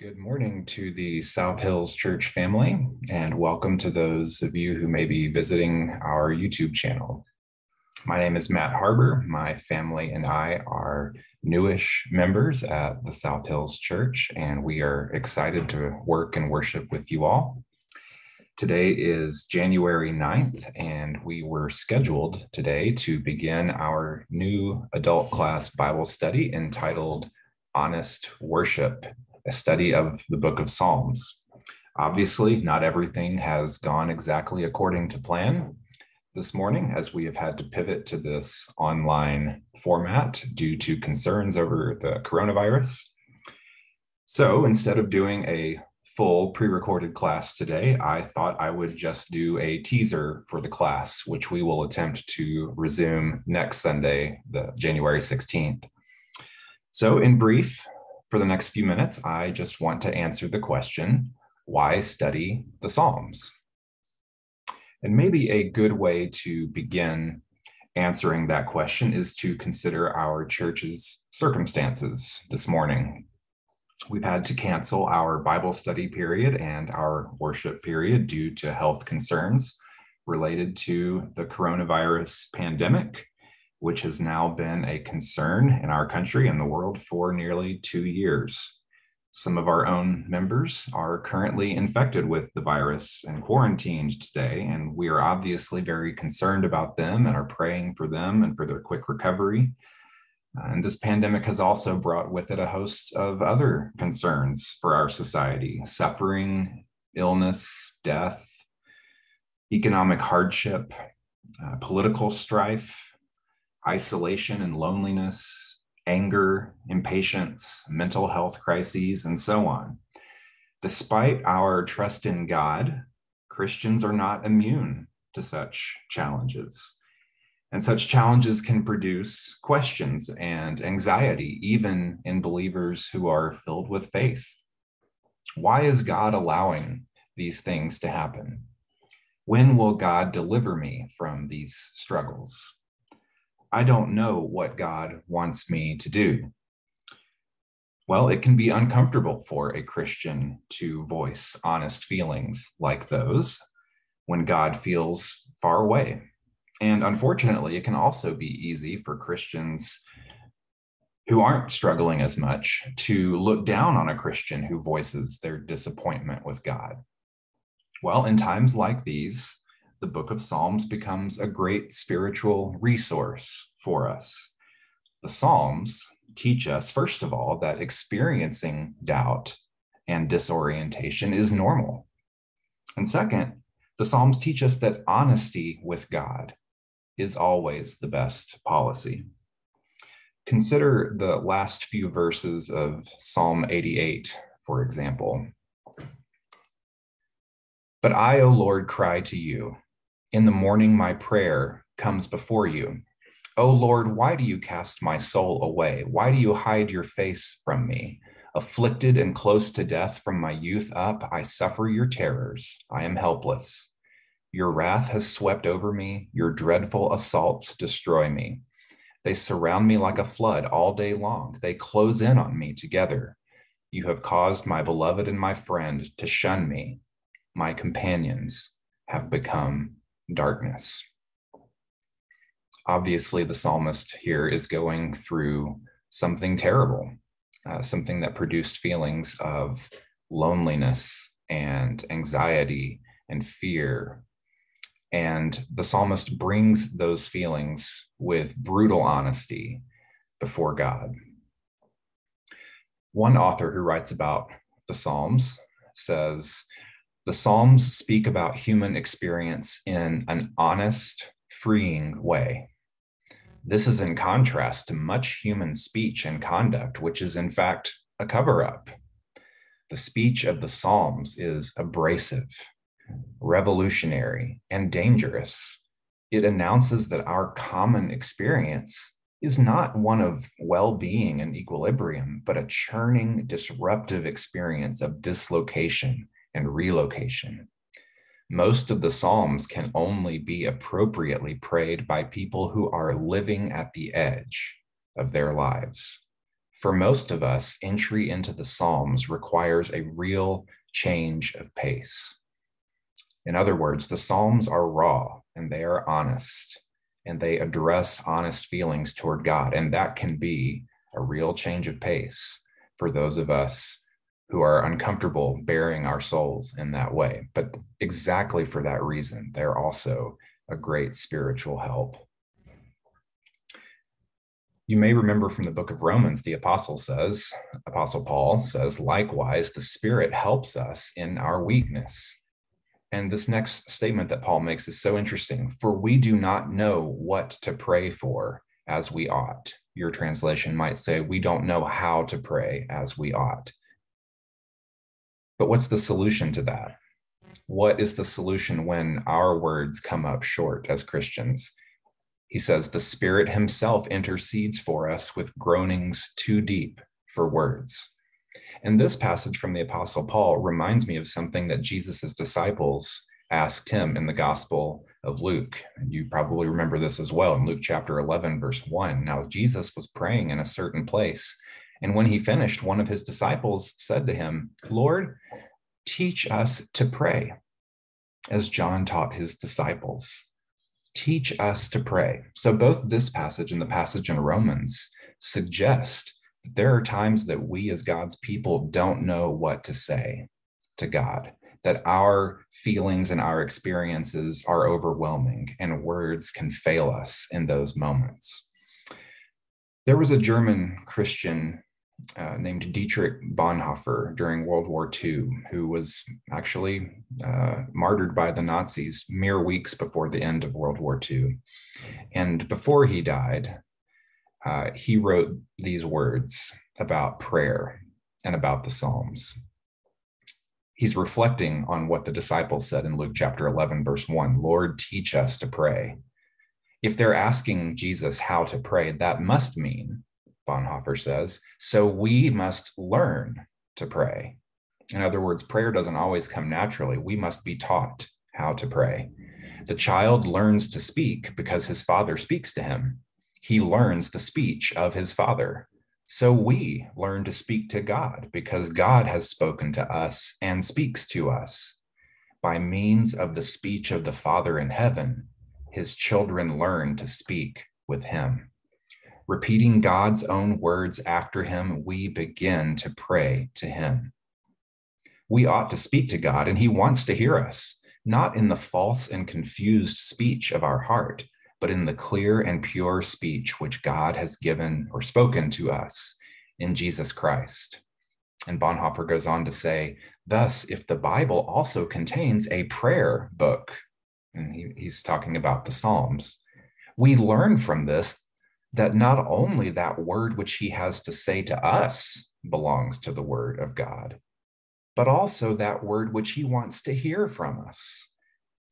Good morning to the South Hills Church family, and welcome to those of you who may be visiting our YouTube channel. My name is Matt Harber. My family and I are newish members at the South Hills Church, and we are excited to work and worship with you all. Today is January 9th, and we were scheduled today to begin our new adult class Bible study entitled Honest Worship a study of the book of Psalms. Obviously, not everything has gone exactly according to plan this morning, as we have had to pivot to this online format due to concerns over the coronavirus. So instead of doing a full pre recorded class today, I thought I would just do a teaser for the class, which we will attempt to resume next Sunday, the January 16th. So, in brief, for the next few minutes, I just want to answer the question why study the Psalms? And maybe a good way to begin answering that question is to consider our church's circumstances this morning. We've had to cancel our Bible study period and our worship period due to health concerns related to the coronavirus pandemic which has now been a concern in our country and the world for nearly two years. Some of our own members are currently infected with the virus and quarantined today, and we are obviously very concerned about them and are praying for them and for their quick recovery. And this pandemic has also brought with it a host of other concerns for our society suffering, illness, death, economic hardship, uh, political strife, isolation and loneliness, anger, impatience, mental health crises, and so on. Despite our trust in God, Christians are not immune to such challenges. And such challenges can produce questions and anxiety, even in believers who are filled with faith. Why is God allowing these things to happen? When will God deliver me from these struggles? I don't know what God wants me to do. Well, it can be uncomfortable for a Christian to voice honest feelings like those when God feels far away. And unfortunately, it can also be easy for Christians who aren't struggling as much to look down on a Christian who voices their disappointment with God. Well, in times like these, the book of Psalms becomes a great spiritual resource for us. The Psalms teach us, first of all, that experiencing doubt and disorientation is normal. And second, the Psalms teach us that honesty with God is always the best policy. Consider the last few verses of Psalm 88, for example. But I, O Lord, cry to you. In the morning, my prayer comes before you. O Lord, why do you cast my soul away? Why do you hide your face from me? Afflicted and close to death from my youth up, I suffer your terrors. I am helpless. Your wrath has swept over me. Your dreadful assaults destroy me. They surround me like a flood all day long. They close in on me together. You have caused my beloved and my friend to shun me. My companions have become darkness. Obviously, the psalmist here is going through something terrible, uh, something that produced feelings of loneliness and anxiety and fear. And the psalmist brings those feelings with brutal honesty before God. One author who writes about the Psalms says, the Psalms speak about human experience in an honest, freeing way. This is in contrast to much human speech and conduct, which is in fact a cover up. The speech of the Psalms is abrasive, revolutionary, and dangerous. It announces that our common experience is not one of well being and equilibrium, but a churning, disruptive experience of dislocation and relocation. Most of the Psalms can only be appropriately prayed by people who are living at the edge of their lives, For most of us, entry into the Psalms requires a real change of pace. In other words, the Psalms are raw and they are honest and they address honest feelings toward God. And that can be a real change of pace for those of us who are uncomfortable baring our souls in that way. But exactly for that reason, they're also a great spiritual help. You may remember from the book of Romans, the apostle says, Apostle Paul says, likewise, the Spirit helps us in our weakness. And this next statement that Paul makes is so interesting. For we do not know what to pray for as we ought. Your translation might say, we don't know how to pray as we ought. But what's the solution to that? What is the solution when our words come up short as Christians? He says, The Spirit Himself intercedes for us with groanings too deep for words. And this passage from the Apostle Paul reminds me of something that Jesus' disciples asked him in the Gospel of Luke. And you probably remember this as well in Luke chapter 11, verse 1. Now, Jesus was praying in a certain place and when he finished, one of his disciples said to him, Lord, teach us to pray, as John taught his disciples. Teach us to pray. So, both this passage and the passage in Romans suggest that there are times that we, as God's people, don't know what to say to God, that our feelings and our experiences are overwhelming, and words can fail us in those moments. There was a German Christian uh, named Dietrich Bonhoeffer during World War II, who was actually uh, martyred by the Nazis mere weeks before the end of World War II. And before he died, uh, he wrote these words about prayer and about the Psalms. He's reflecting on what the disciples said in Luke chapter 11, verse 1 Lord, teach us to pray. If they're asking Jesus how to pray, that must mean Bonhoeffer says. So we must learn to pray. In other words, prayer doesn't always come naturally. We must be taught how to pray. The child learns to speak because his father speaks to him. He learns the speech of his father. So we learn to speak to God because God has spoken to us and speaks to us. By means of the speech of the Father in heaven, his children learn to speak with him. Repeating God's own words after him, we begin to pray to him. We ought to speak to God, and he wants to hear us, not in the false and confused speech of our heart, but in the clear and pure speech which God has given or spoken to us in Jesus Christ. And Bonhoeffer goes on to say, thus, if the Bible also contains a prayer book, and he, he's talking about the Psalms, we learn from this that not only that word which he has to say to us belongs to the word of God, but also that word which he wants to hear from us.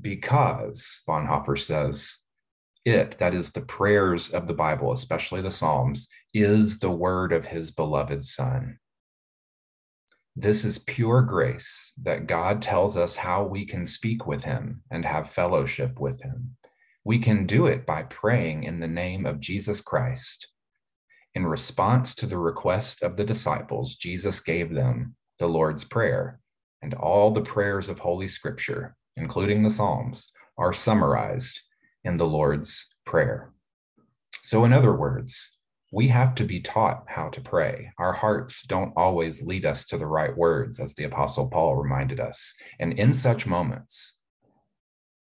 Because, Bonhoeffer says, it, that is the prayers of the Bible, especially the Psalms, is the word of his beloved Son. This is pure grace that God tells us how we can speak with him and have fellowship with him. We can do it by praying in the name of Jesus Christ. In response to the request of the disciples, Jesus gave them the Lord's Prayer, and all the prayers of Holy Scripture, including the Psalms, are summarized in the Lord's Prayer. So, in other words, we have to be taught how to pray. Our hearts don't always lead us to the right words, as the Apostle Paul reminded us. And in such moments,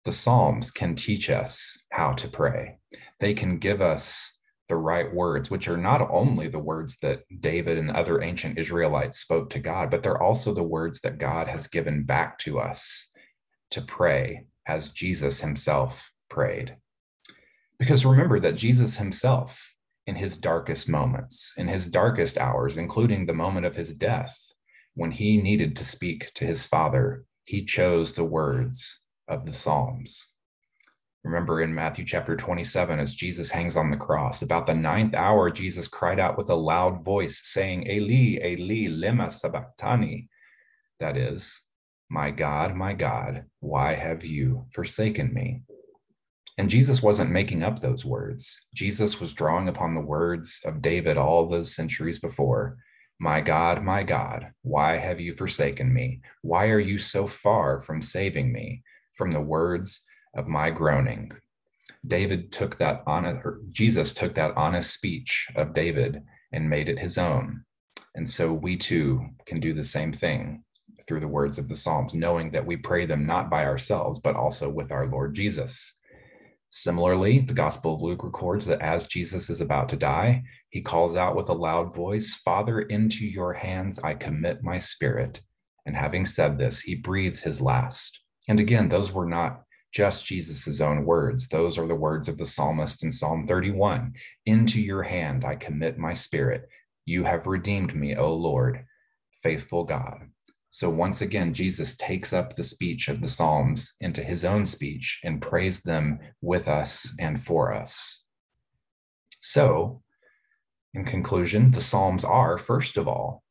the Psalms can teach us how to pray. They can give us the right words, which are not only the words that David and other ancient Israelites spoke to God, but they're also the words that God has given back to us to pray as Jesus himself prayed. Because remember that Jesus himself, in his darkest moments, in his darkest hours, including the moment of his death, when he needed to speak to his Father, he chose the words of the Psalms. Remember in Matthew chapter 27, as Jesus hangs on the cross, about the ninth hour, Jesus cried out with a loud voice, saying, Eli, Eli, lema sabachthani. That is, My God, my God, why have you forsaken me? And Jesus wasn't making up those words. Jesus was drawing upon the words of David all those centuries before. My God, my God, why have you forsaken me? Why are you so far from saving me from the words of my groaning? David took that honest, Jesus took that honest speech of David and made it his own. And so we too can do the same thing through the words of the Psalms, knowing that we pray them not by ourselves, but also with our Lord Jesus. Similarly, the Gospel of Luke records that as Jesus is about to die, he calls out with a loud voice, Father, into your hands I commit my spirit. And having said this, he breathed his last. And again, those were not just Jesus' own words. Those are the words of the psalmist in Psalm 31 Into your hand I commit my spirit. You have redeemed me, O Lord, faithful God. So once again, Jesus takes up the speech of the Psalms into his own speech and prays them with us and for us. So, in conclusion, the Psalms are, first of all,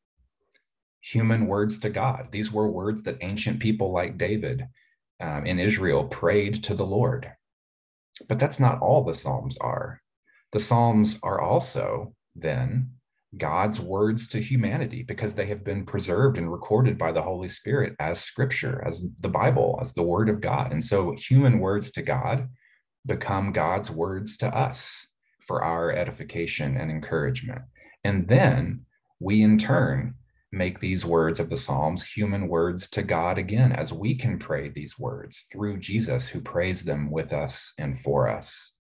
human words to God. These were words that ancient people like David um, in Israel prayed to the Lord. But that's not all the Psalms are. The Psalms are also then God's words to humanity because they have been preserved and recorded by the Holy Spirit as scripture, as the Bible, as the word of God. And so human words to God become God's words to us for our edification and encouragement. And then we, in turn, make these words of the Psalms human words to God again, as we can pray these words through Jesus, who prays them with us and for us.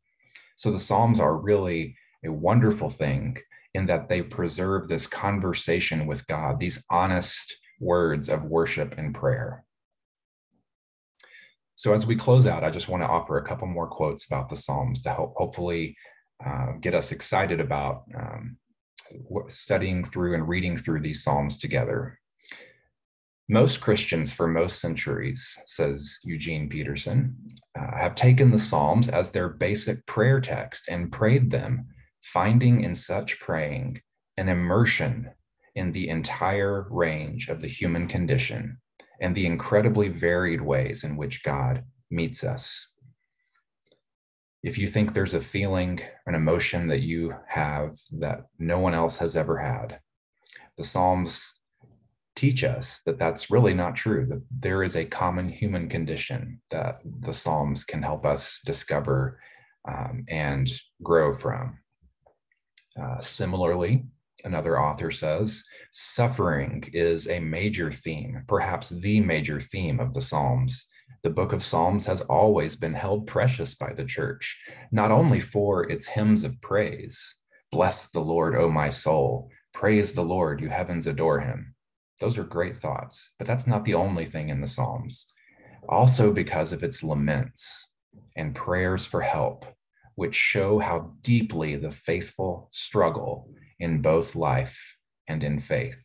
So the Psalms are really a wonderful thing in that they preserve this conversation with God, these honest words of worship and prayer. So, as we close out, I just want to offer a couple more quotes about the Psalms to help hopefully uh, get us excited about um, studying through and reading through these Psalms together. Most Christians for most centuries, says Eugene Peterson, uh, have taken the Psalms as their basic prayer text and prayed them finding in such praying an immersion in the entire range of the human condition and the incredibly varied ways in which God meets us. If you think there's a feeling, an emotion that you have that no one else has ever had, the Psalms teach us that that's really not true, that there is a common human condition that the Psalms can help us discover um, and grow from. Uh, similarly, another author says, suffering is a major theme, perhaps the major theme of the Psalms. The book of Psalms has always been held precious by the church, not only for its hymns of praise. Bless the Lord, O my soul. Praise the Lord, you heavens adore him. Those are great thoughts, but that's not the only thing in the Psalms. Also, because of its laments and prayers for help, which show how deeply the faithful struggle in both life and in faith.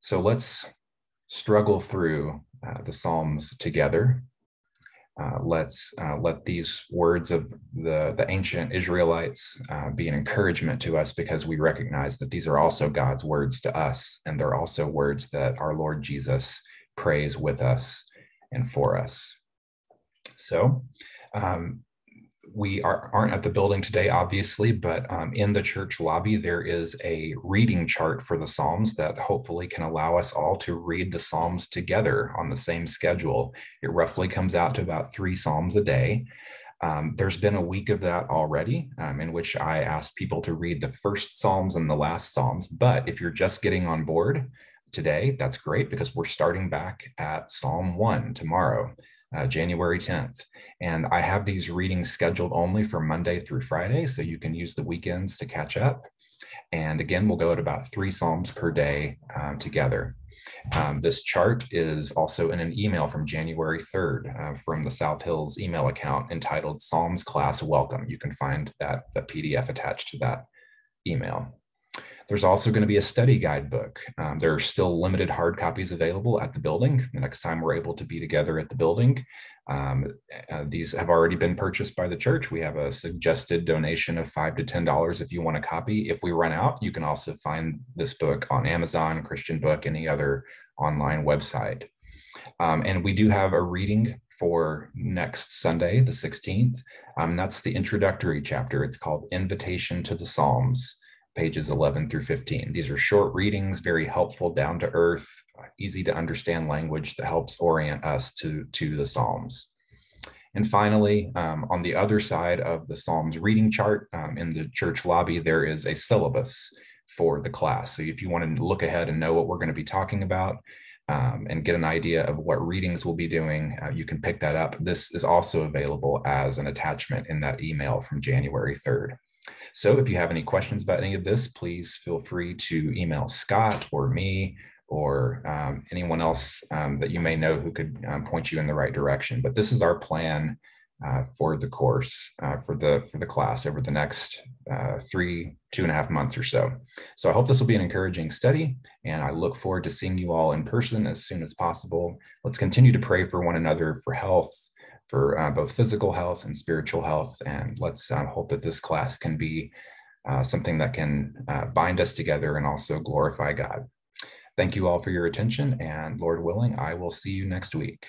So let's struggle through uh, the Psalms together. Uh, let's uh, let these words of the, the ancient Israelites uh, be an encouragement to us because we recognize that these are also God's words to us, and they're also words that our Lord Jesus prays with us and for us. So, um, we are, aren't at the building today, obviously, but um, in the church lobby, there is a reading chart for the Psalms that hopefully can allow us all to read the Psalms together on the same schedule. It roughly comes out to about three Psalms a day. Um, there's been a week of that already um, in which I asked people to read the first Psalms and the last Psalms. But if you're just getting on board today, that's great because we're starting back at Psalm 1 tomorrow, uh, January 10th. And I have these readings scheduled only for Monday through Friday, so you can use the weekends to catch up. And again, we'll go at about three Psalms per day um, together. Um, this chart is also in an email from January 3rd uh, from the South Hills email account entitled Psalms Class Welcome. You can find that, that PDF attached to that email. There's also going to be a study guidebook. Um, there are still limited hard copies available at the building. The next time we're able to be together at the building, um, uh, these have already been purchased by the church. We have a suggested donation of five to ten dollars if you want a copy. If we run out, you can also find this book on Amazon, Christian Book, any other online website. Um, and we do have a reading for next Sunday, the 16th. Um, that's the introductory chapter. It's called Invitation to the Psalms, pages 11 through 15. These are short readings, very helpful, down to earth, easy to understand language that helps orient us to, to the Psalms. And finally, um, on the other side of the Psalms reading chart um, in the church lobby, there is a syllabus for the class. So if you want to look ahead and know what we're going to be talking about um, and get an idea of what readings we'll be doing, uh, you can pick that up. This is also available as an attachment in that email from January 3rd. So if you have any questions about any of this, please feel free to email Scott or me or um, anyone else um, that you may know who could um, point you in the right direction. But this is our plan uh, for the course uh, for the for the class over the next uh, three two and a half months or so. So I hope this will be an encouraging study, and I look forward to seeing you all in person as soon as possible. Let's continue to pray for one another for health, for uh, both physical health and spiritual health, and let's uh, hope that this class can be uh, something that can bind us together and also glorify God. Thank you all for your attention, and Lord willing, I will see you next week.